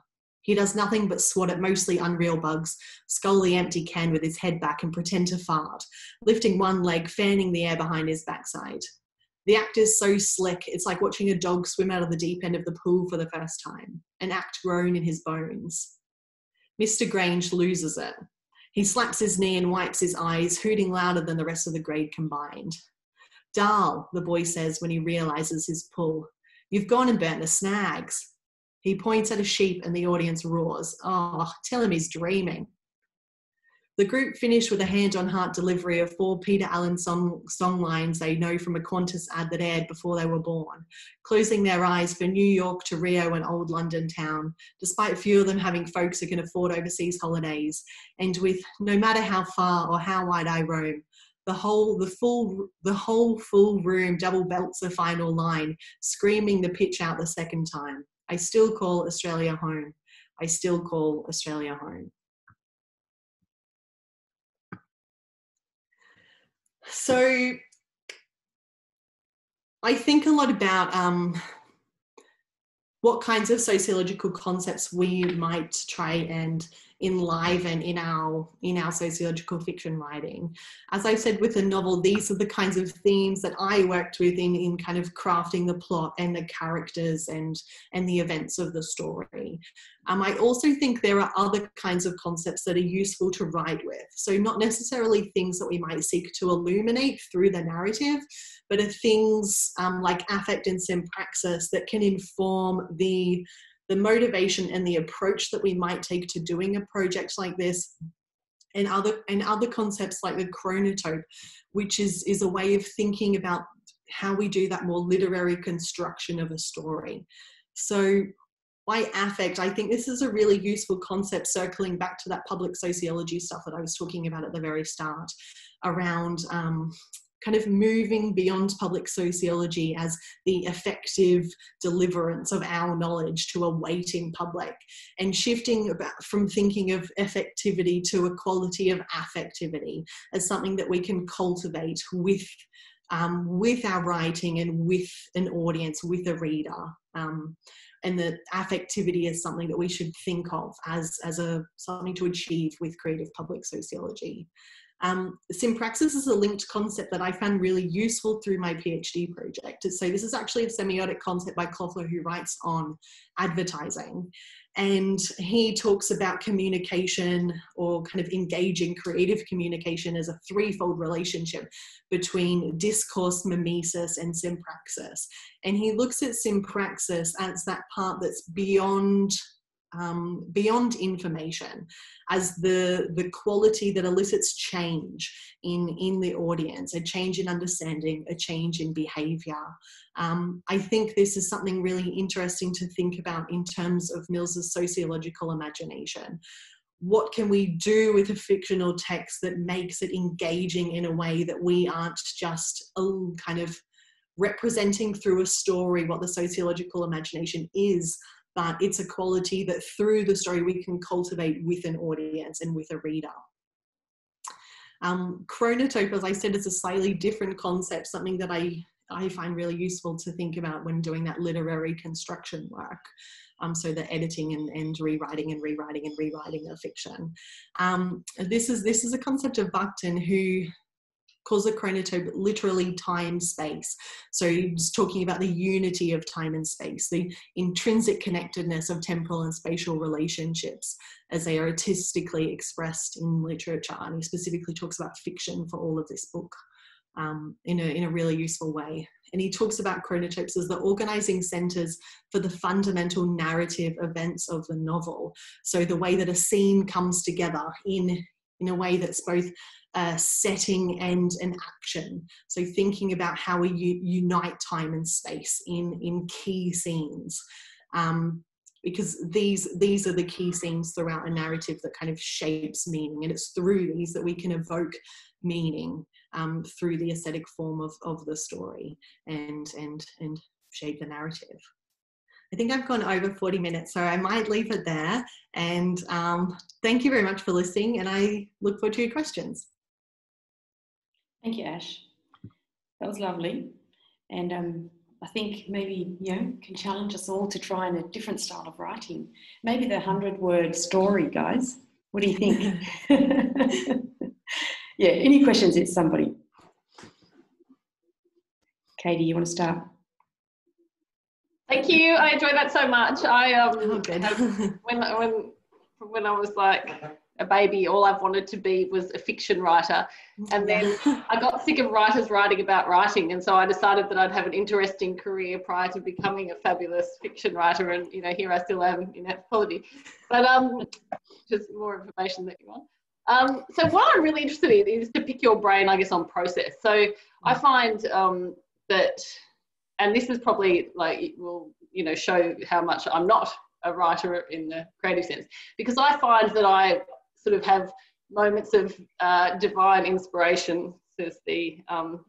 He does nothing but swat at mostly unreal bugs, scull the empty can with his head back and pretend to fart, lifting one leg, fanning the air behind his backside. The act is so slick, it's like watching a dog swim out of the deep end of the pool for the first time, an act grown in his bones. Mr. Grange loses it. He slaps his knee and wipes his eyes, hooting louder than the rest of the grade combined. Darl, the boy says when he realizes his pull. You've gone and burnt the snags. He points at a sheep and the audience roars. Oh, tell him he's dreaming. The group finished with a hand on heart delivery of four Peter Allen song, song lines they know from a Qantas ad that aired before they were born, closing their eyes for New York to Rio and old London town, despite few of them having folks who can afford overseas holidays, and with no matter how far or how wide I roam, the whole the full the whole full room double belts the final line, screaming the pitch out the second time. I still call Australia home. I still call Australia home. So I think a lot about um, what kinds of sociological concepts we might try and enliven in our in our sociological fiction writing. As I said with the novel, these are the kinds of themes that I worked with in, in kind of crafting the plot and the characters and and the events of the story. Um, I also think there are other kinds of concepts that are useful to write with. So not necessarily things that we might seek to illuminate through the narrative, but are things um, like affect and sympraxis that can inform the the motivation and the approach that we might take to doing a project like this and other and other concepts like the chronotope which is is a way of thinking about how we do that more literary construction of a story. So by affect i think this is a really useful concept circling back to that public sociology stuff that i was talking about at the very start around um, kind of moving beyond public sociology as the effective deliverance of our knowledge to a waiting public and shifting from thinking of effectivity to a quality of affectivity as something that we can cultivate with um, with our writing and with an audience with a reader. Um, and that affectivity is something that we should think of as as a something to achieve with creative public sociology um, sympraxis is a linked concept that I found really useful through my PhD project. So this is actually a semiotic concept by Kloepfer who writes on advertising. And he talks about communication or kind of engaging creative communication as a threefold relationship between discourse, mimesis, and sympraxis. And he looks at sympraxis as that part that's beyond um, beyond information as the the quality that elicits change in in the audience a change in understanding a change in behavior. Um, i think this is something really interesting to think about in terms of mills's sociological imagination. What can we do with a fictional text that makes it engaging in a way that we aren't just a kind of representing through a story what the sociological imagination is but it's a quality that through the story we can cultivate with an audience and with a reader um, chronotope as i said is a slightly different concept something that i I find really useful to think about when doing that literary construction work. Um, so the editing and, and rewriting and rewriting and rewriting of fiction. Um, this is this is a concept of Bakhtin who calls a chronotope literally time space. So he's talking about the unity of time and space, the intrinsic connectedness of temporal and spatial relationships as they are artistically expressed in literature. And he specifically talks about fiction for all of this book um, in, a, in a really useful way. And he talks about chronotopes as the organizing centers for the fundamental narrative events of the novel. So the way that a scene comes together in, in a way that's both a setting and an action. So thinking about how we unite time and space in, in key scenes. Um, because these these are the key scenes throughout a narrative that kind of shapes meaning and it's through these that we can evoke meaning um, through the aesthetic form of, of the story and and and shape the narrative. I think I've gone over 40 minutes, so I might leave it there. And um, thank you very much for listening, and I look forward to your questions. Thank you, Ash. That was lovely. And um, I think maybe, you know, can challenge us all to try in a different style of writing. Maybe the 100 word story, guys. What do you think? yeah, any questions? It's somebody. Katie, you want to start? Thank you. I enjoy that so much. I um oh, when when when I was like a baby, all I've wanted to be was a fiction writer. And then I got sick of writers writing about writing. And so I decided that I'd have an interesting career prior to becoming a fabulous fiction writer. And, you know, here I still am in anthropology. But um, just more information that you want. Um, so what I'm really interested in is to pick your brain, I guess, on process. So I find um, that, and this is probably like will you know show how much I'm not a writer in the creative sense, because I find that I sort of have moments of uh, divine inspiration, says the um,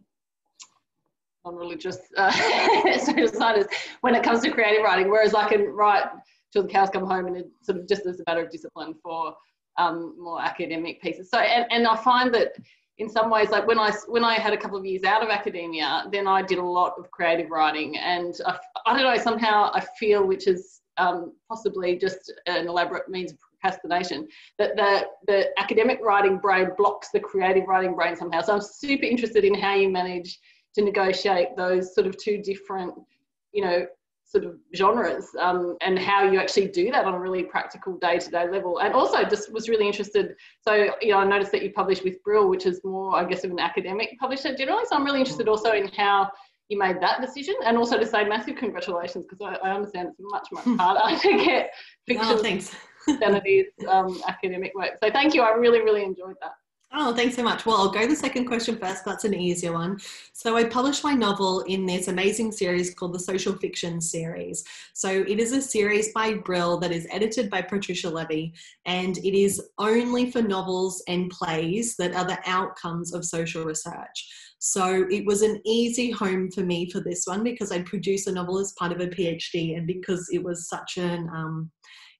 non-religious uh, when it comes to creative writing. Whereas I can write till the cows come home, and it sort of just as a matter of discipline for um, more academic pieces. So, and, and I find that in some ways, like when I when I had a couple of years out of academia, then I did a lot of creative writing, and I, I don't know somehow I feel, which is um, possibly just an elaborate means of procrastination, that the the academic writing brain blocks the creative writing brain somehow. So I'm super interested in how you manage to negotiate those sort of two different, you know, sort of genres um, and how you actually do that on a really practical day-to-day level. And also just was really interested so you know i noticed that you published with Brill which is more i guess of an academic publisher generally. So i'm really interested also in how you made that decision and also to say massive congratulations because I, I, understand it's much much harder to get fiction oh, than it is um, academic work. So thank you i really really enjoyed that Oh, thanks so much. Well, I'll go the second question first. That's an easier one. So, I published my novel in this amazing series called the Social Fiction Series. So, it is a series by Brill that is edited by Patricia Leavy, and it is only for novels and plays that are the outcomes of social research. So, it was an easy home for me for this one because I'd produced a novel as part of a PhD, and because it was such an um,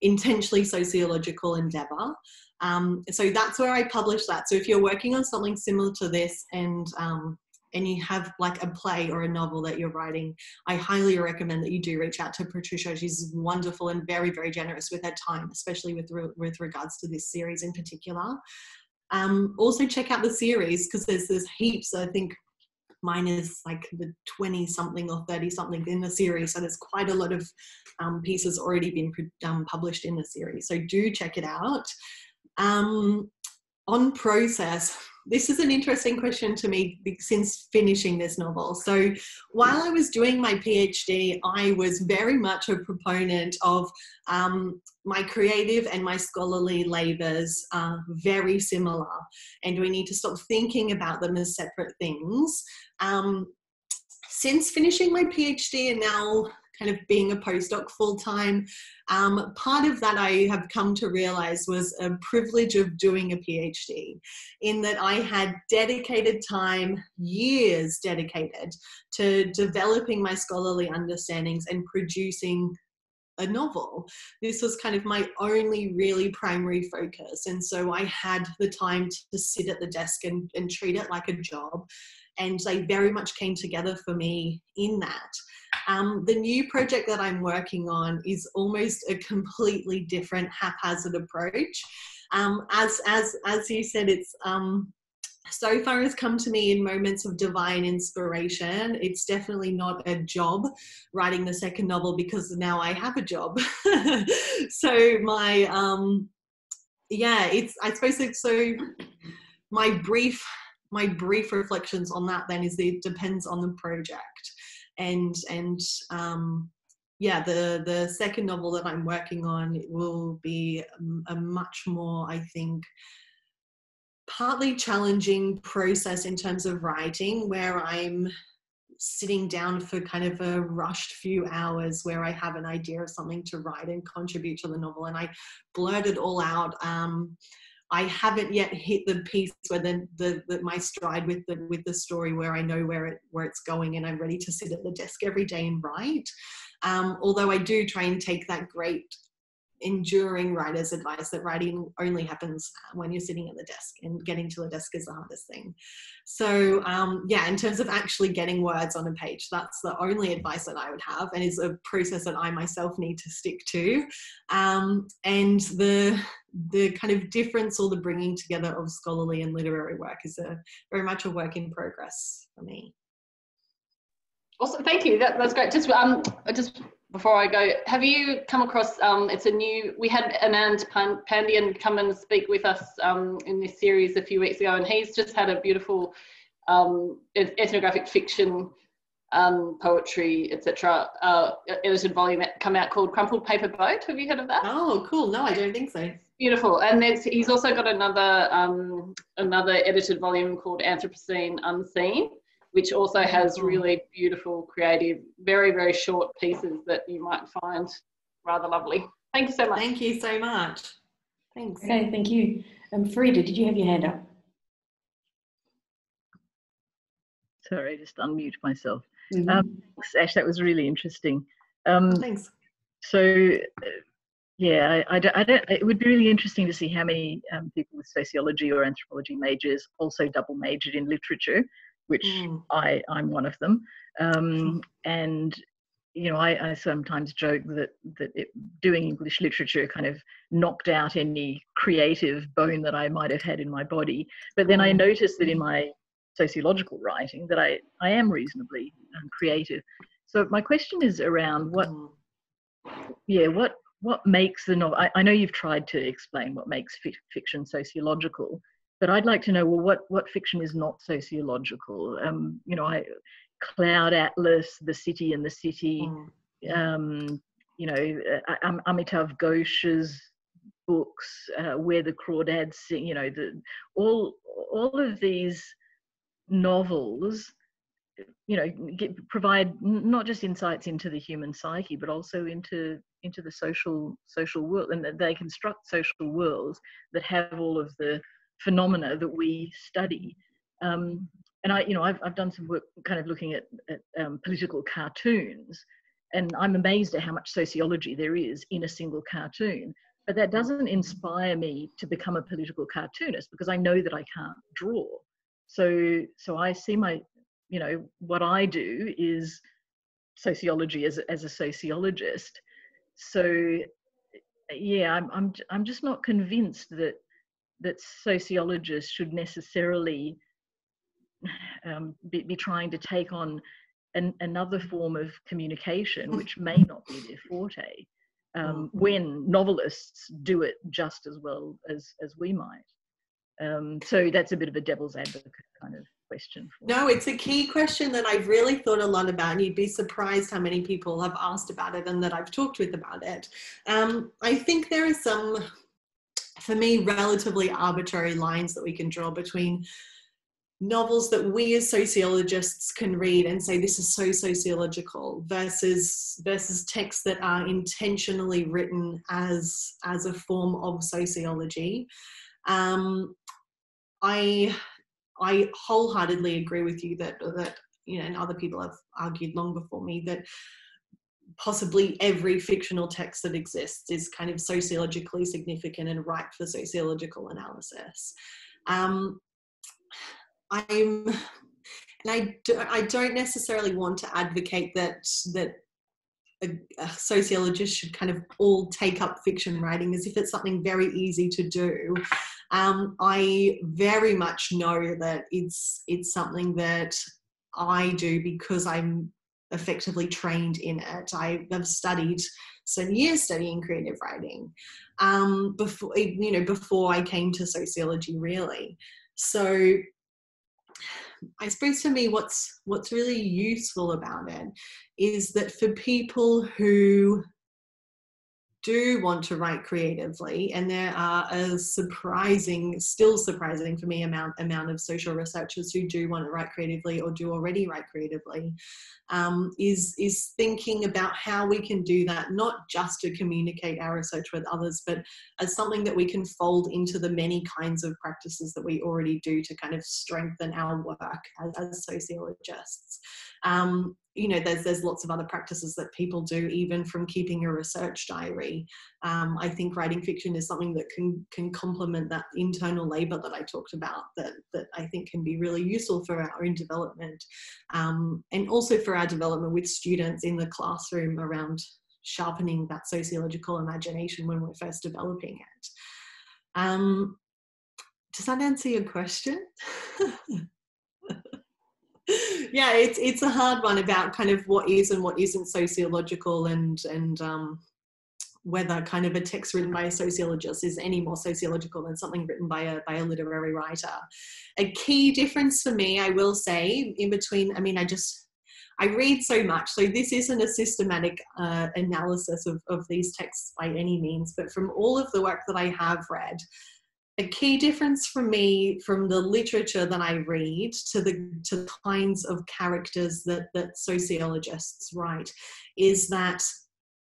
intentionally sociological endeavor. Um, so that's where I publish that. So if you're working on something similar to this and um, and you have like a play or a novel that you're writing, I highly recommend that you do reach out to Patricia. She's wonderful and very, very generous with her time, especially with re- with regards to this series in particular. Um, also, check out the series because there's there's heaps. I think mine is like the 20 something or 30 something in the series, so there's quite a lot of um, pieces already been um, published in the series. So do check it out. Um, on process, this is an interesting question to me since finishing this novel. So, while I was doing my PhD, I was very much a proponent of um, my creative and my scholarly labours are very similar, and we need to stop thinking about them as separate things. Um, since finishing my PhD and now kind of being a postdoc full time, um, part of that I have come to realize was a privilege of doing a PhD, in that I had dedicated time, years dedicated to developing my scholarly understandings and producing a novel. This was kind of my only really primary focus. And so I had the time to sit at the desk and, and treat it like a job. And they very much came together for me in that. Um, the new project that I'm working on is almost a completely different haphazard approach. Um, as as as you said, it's um, so far has come to me in moments of divine inspiration. It's definitely not a job writing the second novel because now I have a job. so my um yeah, it's I suppose it's so my brief my brief reflections on that then is that it depends on the project and and um yeah the the second novel that i'm working on will be a much more i think partly challenging process in terms of writing where I'm sitting down for kind of a rushed few hours where I have an idea of something to write and contribute to the novel and I blurt it all out. Um, I haven't yet hit the piece where the, the, the, my stride with the with the story where I know where it where it's going and I'm ready to sit at the desk every day and write. Um, although I do try and take that great enduring writer's advice that writing only happens when you're sitting at the desk and getting to the desk is the hardest thing. So, um, yeah, in terms of actually getting words on a page, that's the only advice that I would have and is a process that I myself need to stick to. Um, and the the kind of difference or the bringing together of scholarly and literary work is a very much a work in progress for me. Awesome, thank you. That, that's great. Just um, I just before I go, have you come across? Um, it's a new. We had Anand Pandian come and speak with us um, in this series a few weeks ago, and he's just had a beautiful um, ethnographic fiction, um, poetry, etc. Uh, edited volume come out called Crumpled Paper Boat. Have you heard of that? Oh, cool. No, I don't think so. Beautiful, and he's also got another um, another edited volume called Anthropocene Unseen which also has really beautiful, creative, very, very short pieces that you might find rather lovely. Thank you so much. Thank you so much. Thanks. Okay, thank you. Um, Farida, did you have your hand up? Sorry, I just unmute myself. Mm-hmm. Um, Ash, that was really interesting. Um, thanks. So, uh, yeah, I, I, don't, I, don't, It would be really interesting to see how many um, people with sociology or anthropology majors also double majored in literature which mm. I, I'm one of them. Um, and you know, I, I, sometimes joke that that it, doing English literature kind of knocked out any creative bone that I might have had in my body. But then I mm. noticed that in my sociological writing that I, I am reasonably um, creative. So my question is around what, mm. yeah, what what makes the novel? I, I know you've tried to explain what makes fiction sociological, but I'd like to know well what what fiction is not sociological um, you know I Cloud Atlas the city and the city mm. um, you know uh, Amitav Ghosh's books uh, where the crawdads sing you know the all all of these novels you know get, provide not just insights into the human psyche but also into into the social social world and they construct social worlds that have all of the phenomena that we study. Um, and I, you know, I've, I've done some work kind of looking at, at um, political cartoons, and I'm amazed at how much sociology there is in a single cartoon. But that doesn't inspire me to become a political cartoonist because I know that I can't draw. So, so I see my, you know, what I do is sociology as, as a sociologist. So, yeah, I'm, I'm, I'm just not convinced that that sociologists should necessarily um, be, be, trying to take on an, another form of communication which may not be their forte um, mm. when novelists do it just as well as, as we might. Um, so that's a bit of a devil's advocate kind of question. no, it's a key question that I've really thought a lot about, and you'd be surprised how many people have asked about it and that I've talked with about it. Um, I think there are some for me, relatively arbitrary lines that we can draw between novels that we as sociologists can read and say this is so sociological versus versus texts that are intentionally written as as a form of sociology. Um, i i wholeheartedly agree with you that that you know and other people have argued long before me that possibly every fictional text that exists is kind of sociologically significant and ripe for sociological analysis um, I'm, and I, do, I don't necessarily want to advocate that that a, a, sociologist should kind of all take up fiction writing as if it's something very easy to do. Um, I very much know that it's it's something that I do because I'm effectively trained in it. I have studied some years studying creative writing um, before you know before I came to sociology really. So I suppose for me, what's what's really useful about it is that for people who do want to write creatively, and there are a surprising, still surprising for me, amount amount of social researchers who do want to write creatively or do already write creatively, um, is is thinking about how we can do that, not just to communicate our research with others, but as something that we can fold into the many kinds of practices that we already do to kind of strengthen our work as, as sociologists. Um, you know there's there's lots of other practices that people do even from keeping a research diary. Um, i think writing fiction is something that can can complement that internal labor that i talked about that that i think can be really useful for our own development um, and also for our development with students in the classroom around sharpening that sociological imagination when we're first developing it. Um, does that answer your question yeah, it's it's a hard one about kind of what is and what isn't sociological and and um, whether kind of a text written by a sociologist is any more sociological than something written by a by a literary writer. A key difference for me, I will say, in between. I mean, I just I read so much, so this isn't a systematic uh, analysis of, of these texts by any means, but from all of the work that I have read, a key difference for me from the literature that I read to the to the kinds of characters that that sociologists write is that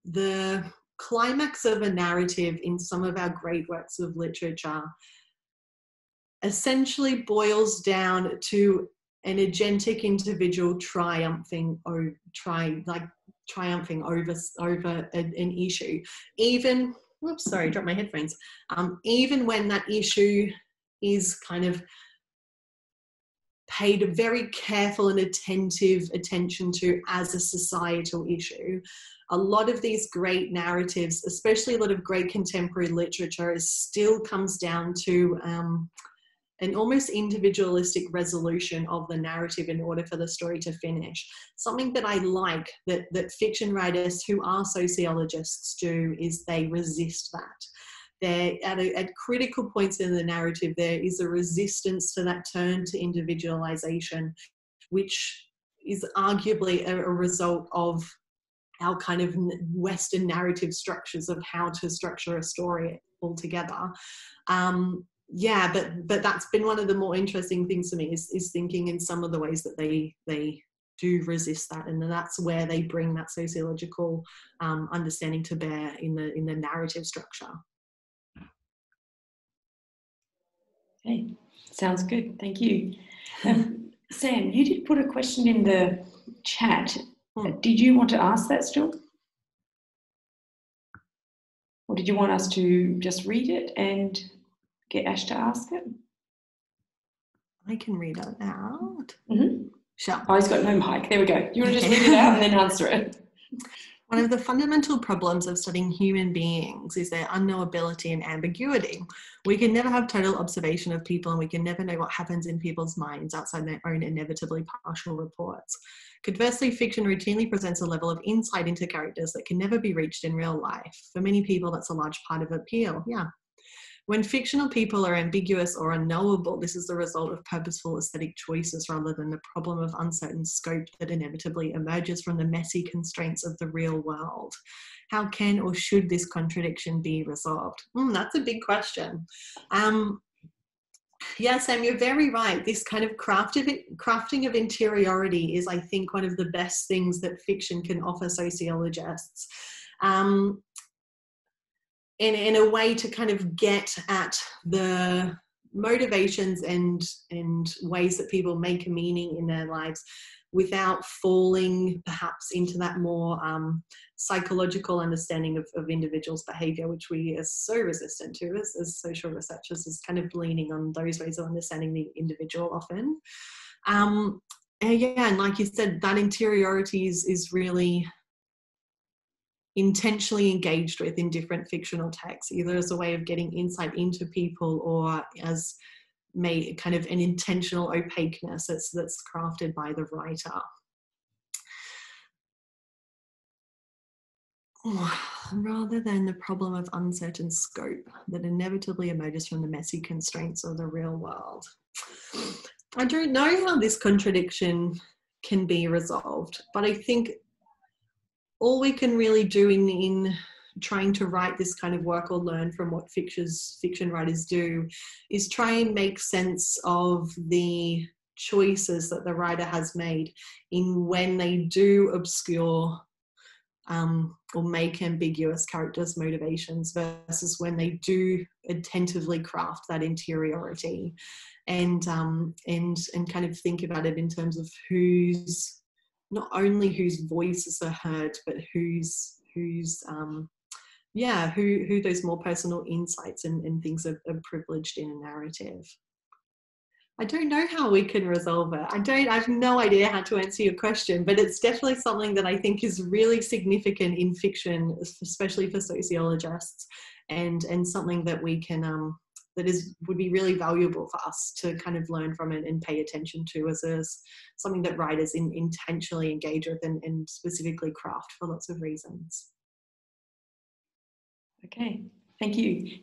the climax of a narrative in some of our great works of literature essentially boils down to an agentic individual triumphing or try like triumphing over over an issue. Even whoops, sorry, dropped my headphones. Um, even when that issue is kind of paid a very careful and attentive attention to as a societal issue. A lot of these great narratives, especially a lot of great contemporary literature, is still comes down to um, an almost individualistic resolution of the narrative in order for the story to finish. Something that I like that, that fiction writers who are sociologists do is they resist that. They're at, a, at critical points in the narrative, there is a resistance to that turn to individualization, which is arguably a, a result of our kind of Western narrative structures of how to structure a story altogether. Um, yeah but but that's been one of the more interesting things for me is, is thinking in some of the ways that they they do resist that and that's where they bring that sociological um, understanding to bear in the in the narrative structure. Okay sounds good. Thank you. Um, sam you did put a question in the chat. Hmm. did you want to ask that still? Or did you want us to just read it and get Ash to ask it? I can read it out. Mm-hmm. Sure. Oh, he's got no mic. There we go. You want to just read it out and then answer it? One of the fundamental problems of studying human beings is their unknowability and ambiguity. We can never have total observation of people and we can never know what happens in people's minds outside their own inevitably partial reports. Conversely, fiction routinely presents a level of insight into characters that can never be reached in real life. For many people, that's a large part of appeal. Yeah, when fictional people are ambiguous or unknowable, this is the result of purposeful aesthetic choices rather than the problem of uncertain scope that inevitably emerges from the messy constraints of the real world. How can or should this contradiction be resolved? Mm, that's a big question. Um, Yeah, Sam, you're very right. This kind of craft of crafting of interiority is, I think, one of the best things that fiction can offer sociologists. Um, in, in a way to kind of get at the motivations and and ways that people make a meaning in their lives without falling perhaps into that more um, psychological understanding of, of individuals' behavior, which we are so resistant to as, as social researchers, is kind of leaning on those ways of understanding the individual often. Um, and yeah, and like you said, that interiority is, is really intentionally engaged with in different fictional texts, either as a way of getting insight into people or as may kind of an intentional opaqueness that's that's crafted by the writer. rather than the problem of uncertain scope that inevitably emerges from the messy constraints of the real world. I don't know how this contradiction can be resolved, but I think all we can really do in, in trying to write this kind of work or learn from what fictions, fiction writers do is try and make sense of the choices that the writer has made in when they do obscure um, or make ambiguous characters' motivations versus when they do attentively craft that interiority. And um, and and kind of think about it in terms of whose not only whose voices are heard but whose whose um, yeah who who those more personal insights and, and things are, are privileged in a narrative I don't know how we can resolve it. I don't, I have no idea how to answer your question, but it's definitely something that I think is really significant in fiction, especially for sociologists, and and something that we can um, that is would be really valuable for us to kind of learn from it and pay attention to as, as something that writers in, intentionally engage with and, and specifically craft for lots of reasons. Okay, thank you. Thank you.